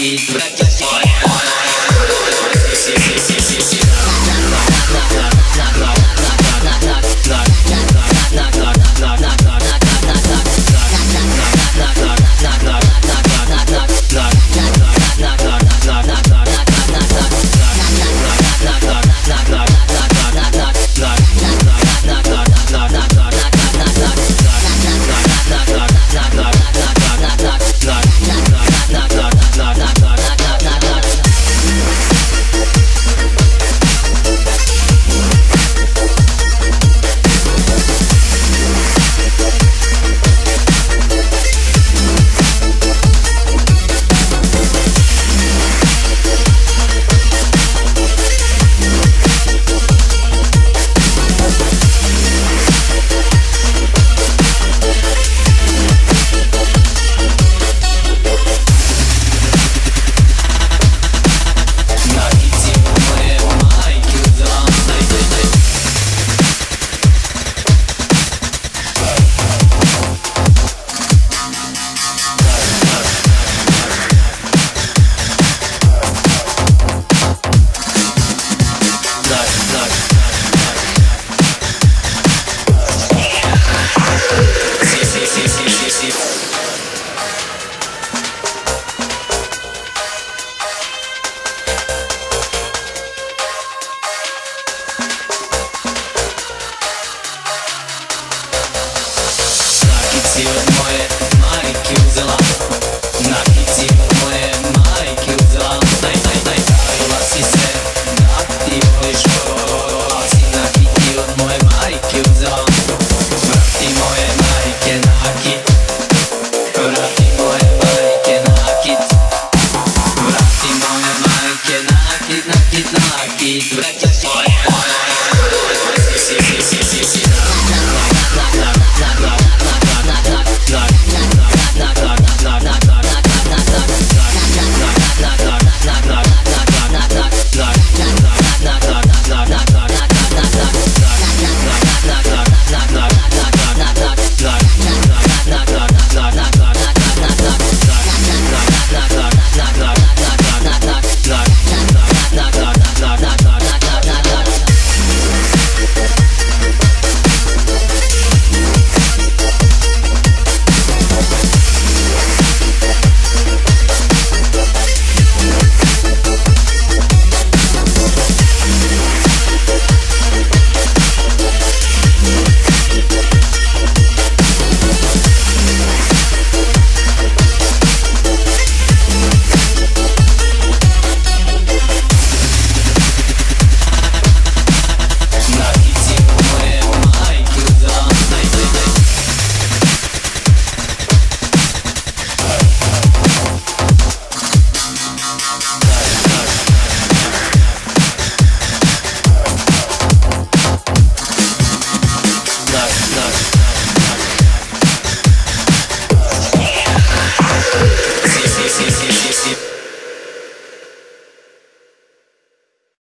She's like